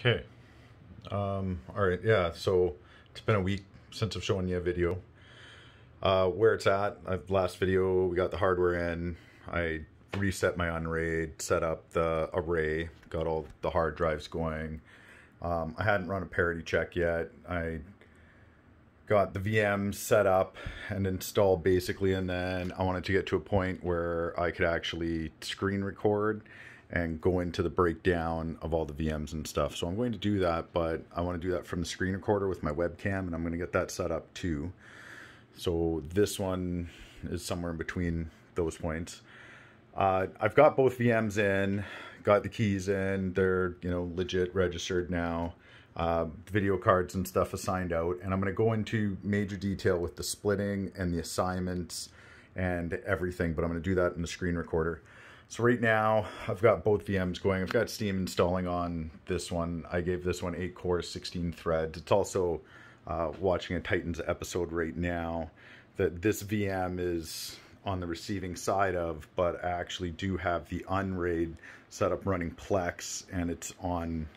Okay. Um, all right. Yeah. So it's been a week since I've shown you a video. Uh, where it's at, uh, last video, we got the hardware in. I reset my Unraid, set up the array, got all the hard drives going. Um, I hadn't run a parity check yet. I got the VMs set up and installed basically, and then I wanted to get to a point where I could actually screen record and go into the breakdown of all the VMs and stuff. So I'm going to do that, but I want to do that from the screen recorder with my webcam, and I'm going to get that set up too. So this one is somewhere in between those points. Uh, I've got both VMs in, got the keys in. They're you know legit registered now. Uh, video cards and stuff assigned out, and I'm going to go into major detail with the splitting and the assignments and everything. But I'm going to do that in the screen recorder. So right now I've got both VMs going. I've got Steam installing on this one. I gave this one 8 cores, 16 threads. It's also uh, watching a Titans episode right now that this VM is on the receiving side of, but I actually do have the Unraid setup running Plex and it's on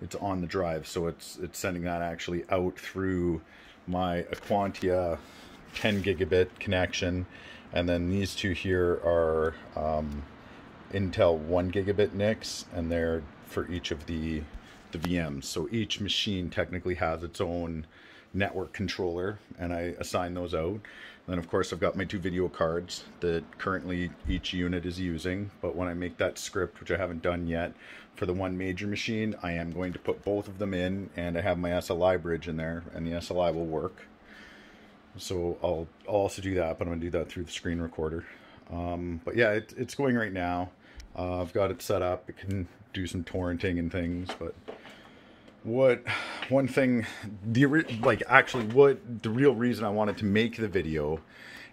it's on the drive. So it's it's sending that actually out through my Aquantia 10 gigabit connection and then these two here are um, Intel 1 gigabit NICs, and they're for each of the, the VMs. So each machine technically has its own network controller, and I assign those out. And then, of course, I've got my two video cards that currently each unit is using. But when I make that script, which I haven't done yet, for the one major machine, I am going to put both of them in, and I have my SLI bridge in there, and the SLI will work. So I'll, I'll also do that, but I'm to do that through the screen recorder. Um, but yeah, it, it's going right now. Uh, I've got it set up. It can do some torrenting and things, but what one thing the like actually what the real reason I wanted to make the video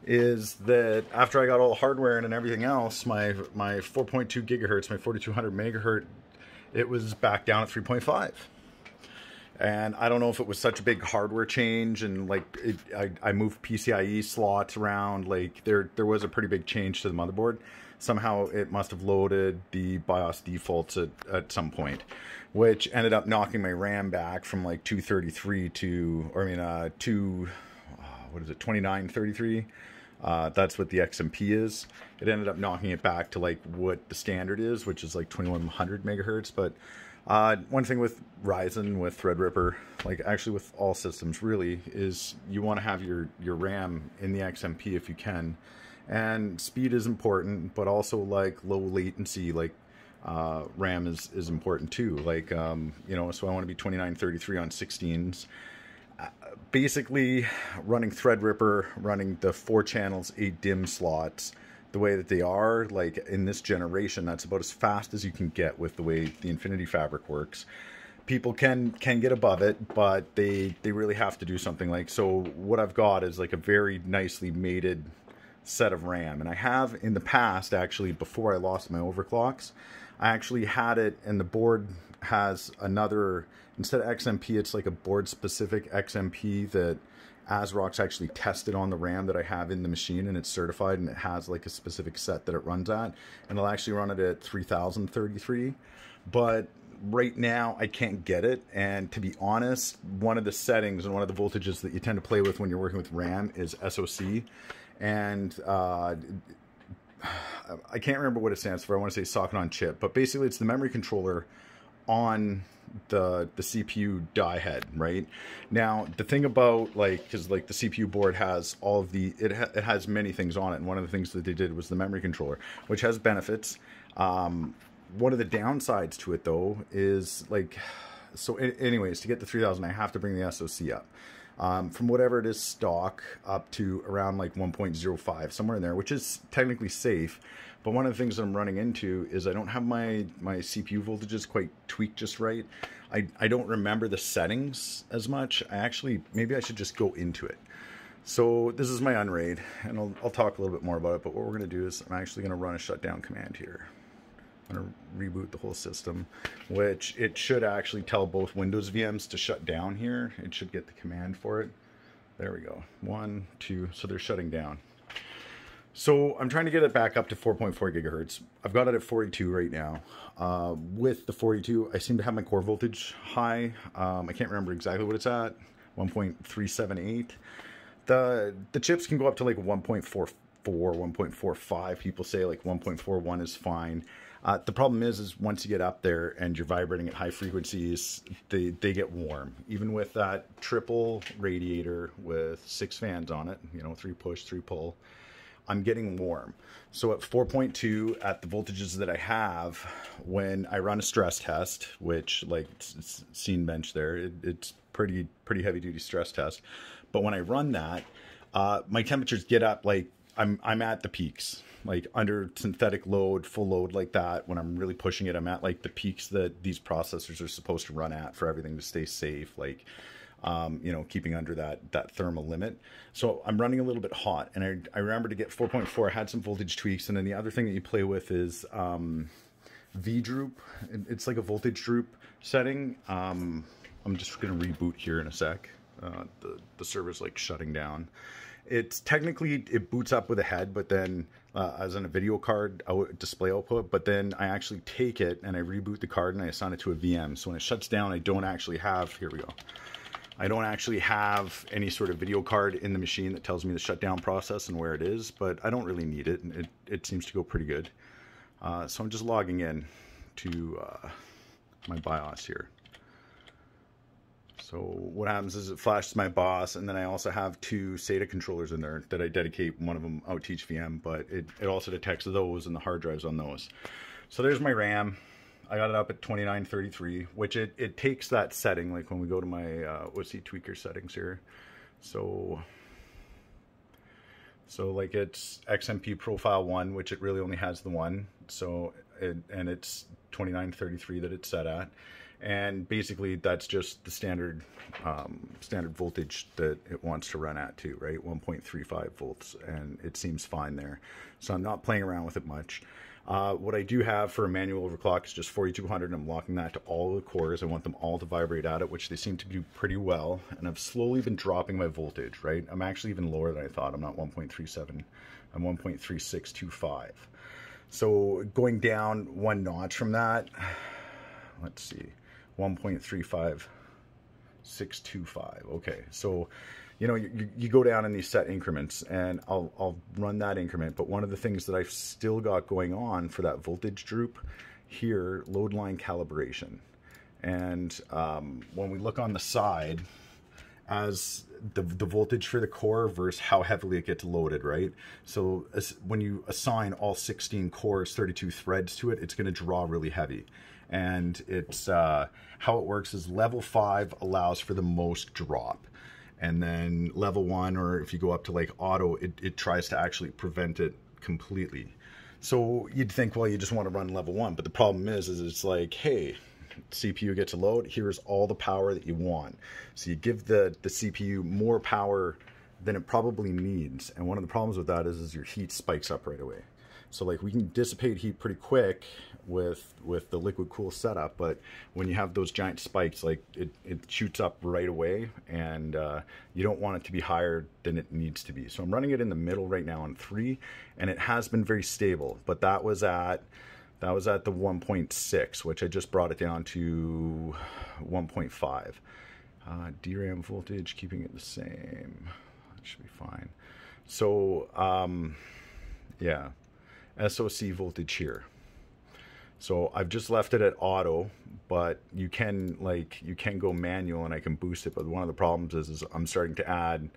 is that after I got all the hardware in and everything else, my my 4.2 gigahertz, my 4200 megahertz, it was back down at 3.5 and I don't know if it was such a big hardware change and like it, I, I moved PCIe slots around like there there was a pretty big change to the motherboard somehow it must have loaded the BIOS defaults at, at some point which ended up knocking my RAM back from like 233 to or I mean uh to uh, what is it 2933 uh, that's what the XMP is. It ended up knocking it back to like what the standard is, which is like 2100 megahertz. But uh, one thing with Ryzen, with Threadripper, like actually with all systems really, is you want to have your, your RAM in the XMP if you can. And speed is important, but also like low latency, like uh, RAM is, is important too. Like, um, you know, so I want to be 2933 on 16s. Uh, basically, running Threadripper, running the four channels, eight DIMM slots, the way that they are, like in this generation, that's about as fast as you can get with the way the Infinity Fabric works. People can can get above it, but they they really have to do something like so. What I've got is like a very nicely mated set of RAM, and I have in the past actually before I lost my overclocks, I actually had it, and the board has another instead of XMP, it's like a board specific XMP that ASRock's actually tested on the RAM that I have in the machine and it's certified and it has like a specific set that it runs at and it'll actually run it at 3033 but right now I can't get it and to be honest one of the settings and one of the voltages that you tend to play with when you're working with RAM is SOC and uh, I can't remember what it stands for. I want to say socket on chip but basically it's the memory controller on the the CPU die head, right? Now the thing about like because like the CPU board has all of the it ha it has many things on it, and one of the things that they did was the memory controller, which has benefits. Um, one of the downsides to it though is like so. Anyways, to get the 3000, I have to bring the SoC up. Um, from whatever it is stock up to around like 1.05 somewhere in there which is technically safe but one of the things that I'm running into is I don't have my, my CPU voltages quite tweaked just right. I, I don't remember the settings as much. I actually, maybe I should just go into it. So this is my unraid, and I'll, I'll talk a little bit more about it, but what we're going to do is I'm actually going to run a shutdown command here. I'm going to reboot the whole system, which it should actually tell both Windows VMs to shut down here. It should get the command for it. There we go. One, two, so they're shutting down. So I'm trying to get it back up to 4.4 gigahertz. I've got it at 42 right now. Uh, with the 42, I seem to have my core voltage high. Um, I can't remember exactly what it's at, 1.378. The the chips can go up to like 1.44, 1.45. People say like 1.41 is fine. Uh, the problem is, is once you get up there and you're vibrating at high frequencies, they, they get warm. Even with that triple radiator with six fans on it, you know, three push, three pull, I'm getting warm. So at 4.2 at the voltages that I have, when I run a stress test, which like Cinebench there, it, it's pretty pretty heavy duty stress test. But when I run that, uh, my temperatures get up like I'm I'm at the peaks, like under synthetic load, full load like that. When I'm really pushing it, I'm at like the peaks that these processors are supposed to run at for everything to stay safe. Like um, you know, keeping under that that thermal limit. So I'm running a little bit hot, and I, I remember to get 4.4. I had some voltage tweaks, and then the other thing that you play with is um, V droop. It's like a voltage droop setting. Um, I'm just to reboot here in a sec. Uh, the the server's like shutting down. It's technically it boots up with a head, but then uh, as in a video card out, display output. But then I actually take it and I reboot the card and I assign it to a VM. So when it shuts down, I don't actually have. Here we go. I don't actually have any sort of video card in the machine that tells me the shutdown process and where it is, but I don't really need it. And It, it seems to go pretty good. Uh, so I'm just logging in to uh, my BIOS here. So what happens is it flashes my BIOS, and then I also have two SATA controllers in there that I dedicate one of them out to each VM, but it, it also detects those and the hard drives on those. So there's my RAM. I got it up at 2933, which it, it takes that setting, like when we go to my uh, OC tweaker settings here. So, so like it's XMP profile one, which it really only has the one. So, it, and it's 2933 that it's set at. And basically that's just the standard, um, standard voltage that it wants to run at too, right? 1.35 volts. And it seems fine there. So I'm not playing around with it much. Uh, what I do have for a manual overclock is just 4200. I'm locking that to all the cores. I want them all to vibrate at it, which they seem to do pretty well. And I've slowly been dropping my voltage, right? I'm actually even lower than I thought. I'm not 1.37. I'm 1.3625. So going down one notch from that, let's see, 1.35625. Okay, so you know, you, you go down in these set increments and I'll, I'll run that increment. But one of the things that I've still got going on for that voltage droop here, load line calibration. And um, when we look on the side, as the, the voltage for the core versus how heavily it gets loaded, right? So as, when you assign all 16 cores, 32 threads to it, it's going to draw really heavy. And it's uh, how it works is level 5 allows for the most drop. And then level one or if you go up to like auto it, it tries to actually prevent it completely. So you'd think well you just want to run level one but the problem is is it's like hey CPU gets a load here's all the power that you want. So you give the the CPU more power than it probably needs and one of the problems with that is, is your heat spikes up right away so like we can dissipate heat pretty quick with with the liquid cool setup, but when you have those giant spikes, like it, it shoots up right away and uh, you don't want it to be higher than it needs to be. So I'm running it in the middle right now on three and it has been very stable, but that was at that was at the 1.6, which I just brought it down to 1.5. Uh, DRAM voltage, keeping it the same. That should be fine. So, um, yeah, SOC voltage here. So I've just left it at auto, but you can like you can go manual and I can boost it. But one of the problems is, is I'm starting to add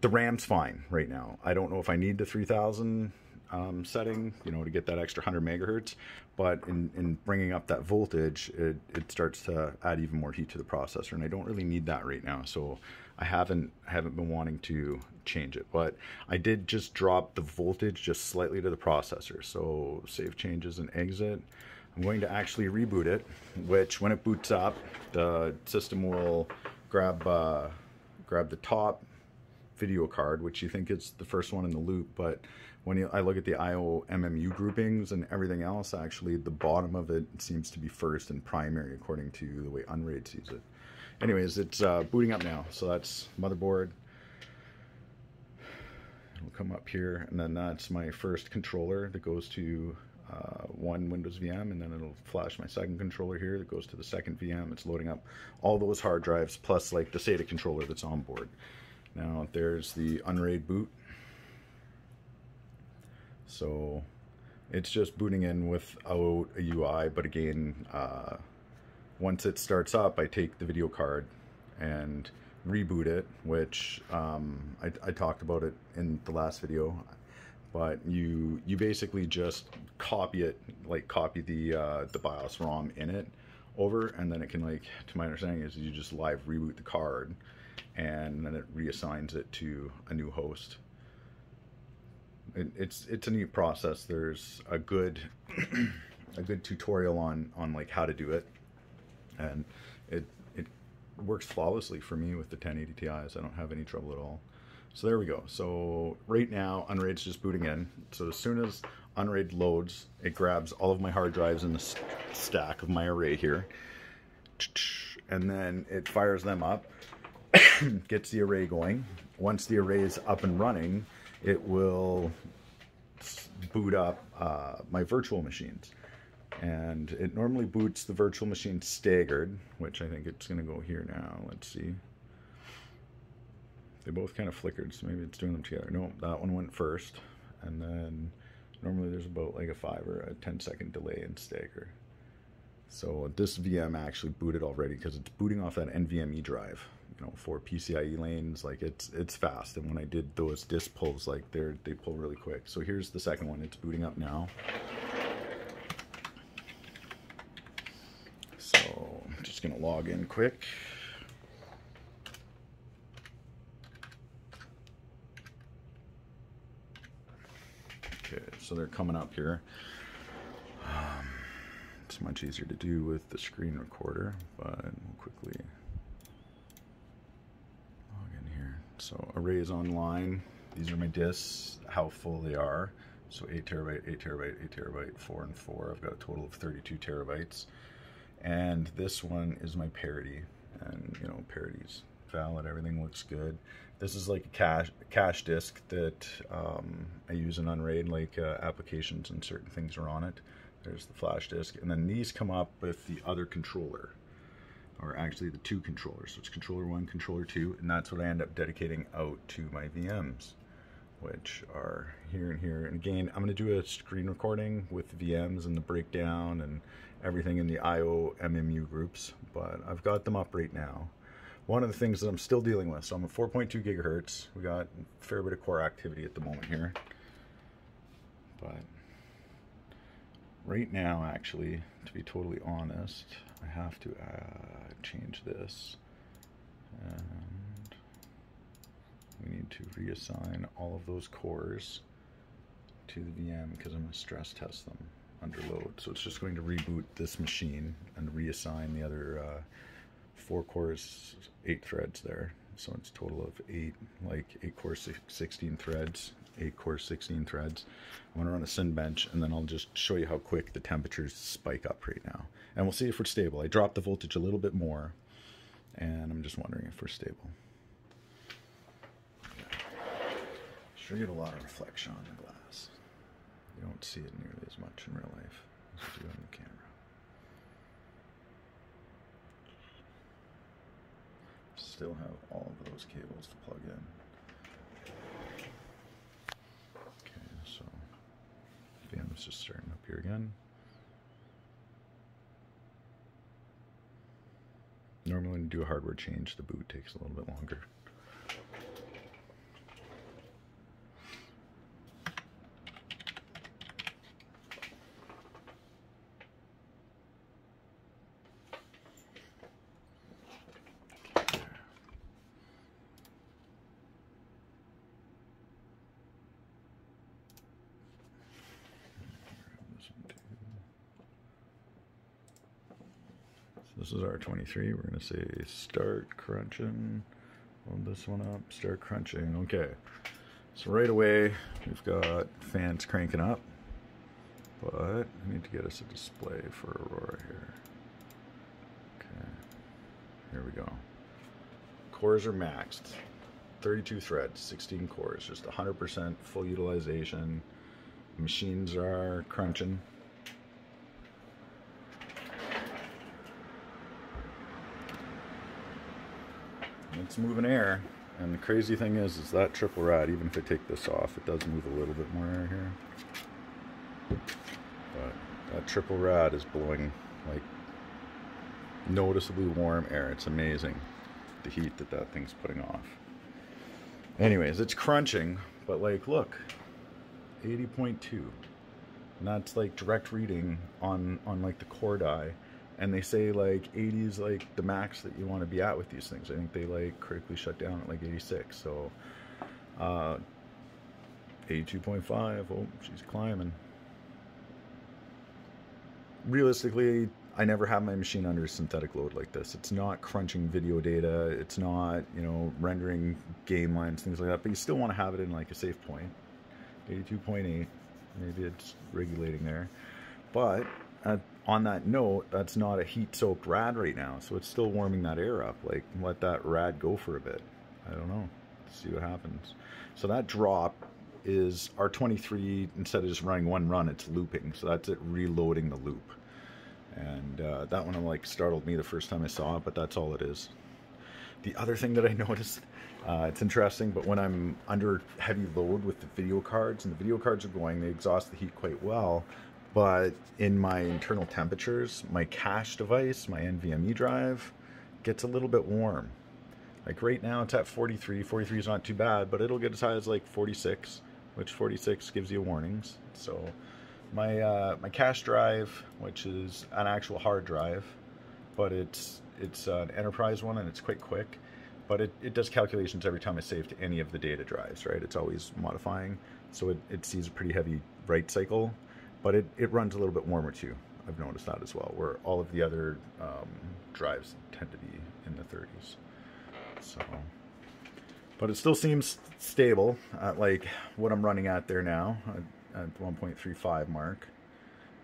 the RAM's fine right now. I don't know if I need the 3000 um, setting, you know, to get that extra 100 megahertz. But in, in bringing up that voltage, it, it starts to add even more heat to the processor, and I don't really need that right now. So I haven't haven't been wanting to change it, but I did just drop the voltage just slightly to the processor. So save changes and exit. I'm going to actually reboot it, which when it boots up, the system will grab uh, grab the top video card, which you think is the first one in the loop, but when you, I look at the IO MMU groupings and everything else, actually the bottom of it seems to be first and primary according to the way Unraid sees it. Anyways, it's uh, booting up now. So that's motherboard. It'll come up here, and then that's my first controller that goes to uh, one Windows VM, and then it'll flash my second controller here that goes to the second VM. It's loading up all those hard drives, plus like the SATA controller that's on board. Now there's the Unraid boot. So it's just booting in without a UI, but again, uh, once it starts up, I take the video card and reboot it, which um, I, I, talked about it in the last video. But you you basically just copy it, like copy the uh, the BIOS ROM in it over, and then it can like, to my understanding, is you just live reboot the card, and then it reassigns it to a new host. It, it's it's a neat process. There's a good a good tutorial on on like how to do it, and it it works flawlessly for me with the 1080 Ti's. I don't have any trouble at all. So there we go. So right now, Unraid's just booting in. So as soon as Unraid loads, it grabs all of my hard drives in the st stack of my array here. And then it fires them up, gets the array going. Once the array is up and running, it will boot up uh, my virtual machines and it normally boots the virtual machine staggered, which I think it's going to go here now. Let's see. They both kind of flickered, so maybe it's doing them together. No, that one went first, and then normally there's about like a 5 or a 10 second delay in stagger. So this VM actually booted already because it's booting off that NVMe drive, you know, for PCIe lanes. Like it's it's fast, and when I did those disk pulls, like they're they pull really quick. So here's the second one. It's booting up now. Just going to log in quick. Okay, so they're coming up here. Um, it's much easier to do with the screen recorder, but we'll quickly log in here. So arrays online. These are my disks, how full they are. So 8 terabyte, 8 terabyte, 8 terabyte, 4 and 4. I've got a total of 32 terabytes and this one is my parity and you know parity's valid everything looks good. This is like a cache cache disk that um, I use in Unraid like uh, applications and certain things are on it. There's the flash disk and then these come up with the other controller or actually the two controllers. So it's controller one controller two and that's what I end up dedicating out to my VMs which are here and here and again I'm going to do a screen recording with VMs and the breakdown and everything in the IO MMU groups, but I've got them up right now. One of the things that I'm still dealing with, so I'm at 4.2 gigahertz. We got a fair bit of core activity at the moment here. But right now, actually, to be totally honest, I have to uh, change this. And we need to reassign all of those cores to the VM because I'm going to stress test them under load. So it's just going to reboot this machine and reassign the other uh, four cores, eight threads there. So it's total of eight, like eight cores, 16 threads, eight cores, 16 threads. I'm gonna run a Cinebench and then I'll just show you how quick the temperatures spike up right now. And we'll see if we're stable. I dropped the voltage a little bit more and I'm just wondering if we're stable. Sure get a lot of reflection on the glass. You don't see it nearly as much in real life as you do on the camera. Still have all of those cables to plug in. Okay, so VM is just starting up here again. Normally when you do a hardware change, the boot takes a little bit longer. This is R23. We're to say start crunching. Load this one up. Start crunching. Okay. So right away, we've got fans cranking up. But I need to get us a display for Aurora here. Okay. Here we go. Cores are maxed. 32 threads, 16 cores, just 100% full utilization. Machines are crunching. It's moving air. And the crazy thing is, is that triple rad, even if I take this off, it does move a little bit more air here. But that triple rad is blowing like noticeably warm air. It's amazing the heat that that thing's putting off. Anyways, it's crunching, but like, look, 80.2. And that's like direct reading on, on like the core die and they say like 80 is like the max that you want to be at with these things. I think they like critically shut down at like 86. So uh, 82.5. Oh, she's climbing. Realistically, I never have my machine under synthetic load like this. It's not crunching video data. It's not, you know, rendering game lines, things like that. But you still want to have it in like a safe point. 82.8. Maybe it's regulating there. But at on that note, that's not a heat-soaked rad right now, so it's still warming that air up. Like, let that rad go for a bit. I don't know. Let's see what happens. So that drop is R23, instead of just running one run, it's looping. So that's it reloading the loop. And uh, that one like startled me the first time I saw it, but that's all it is. The other thing that I noticed, uh, it's interesting, but when I'm under heavy load with the video cards, and the video cards are going, they exhaust the heat quite well, but in my internal temperatures, my cache device, my NVMe drive, gets a little bit warm. Like right now it's at 43. 43 is not too bad, but it'll get as high as like 46, which 46 gives you warnings. So my uh, my cache drive, which is an actual hard drive, but it's it's an enterprise one and it's quite quick. But it, it does calculations every time I save to any of the data drives, right? It's always modifying. So it, it sees a pretty heavy write cycle but it, it runs a little bit warmer too. I've noticed that as well, where all of the other um, drives tend to be in the 30s. So, but it still seems stable at like what I'm running at there now at, at 1.35 mark,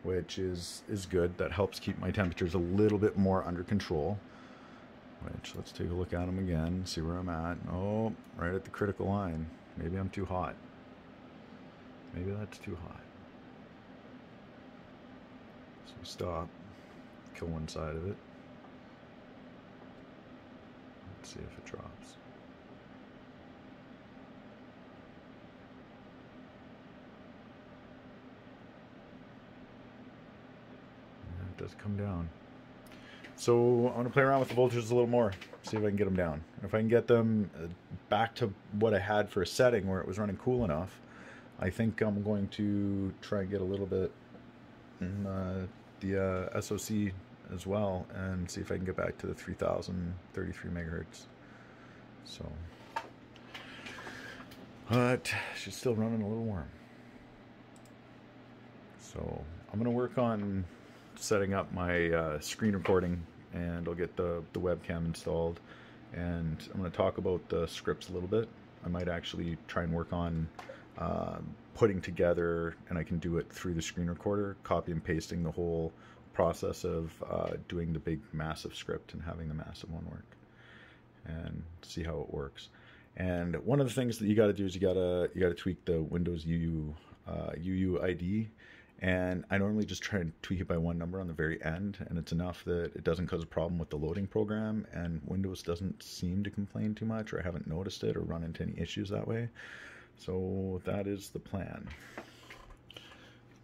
which is is good. That helps keep my temperatures a little bit more under control. Which let's take a look at them again, see where I'm at. Oh, right at the critical line. Maybe I'm too hot. Maybe that's too hot. Stop, kill one side of it. Let's see if it drops. it does come down. So I'm to play around with the voltages a little more, see if I can get them down. If I can get them uh, back to what I had for a setting where it was running cool enough, I think I'm going to try and get a little bit uh, the uh, SOC as well and see if I can get back to the 3033 megahertz. So, but she's still running a little warm. So I'm gonna work on setting up my uh, screen recording and I'll get the, the webcam installed and I'm to talk about the scripts a little bit. I might actually try and work on uh, putting together, and I can do it through the screen recorder, copy and pasting the whole process of uh, doing the big massive script and having the massive one work and see how it works. And one of the things that you got to do is you gotta you gotta tweak the Windows UU uh, UUID, and I normally just try and tweak it by one number on the very end, and it's enough that it doesn't cause a problem with the loading program, and Windows doesn't seem to complain too much, or I haven't noticed it or run into any issues that way. So that is the plan.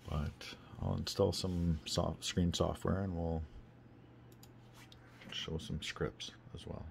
But I'll install some soft screen software and we'll show some scripts as well.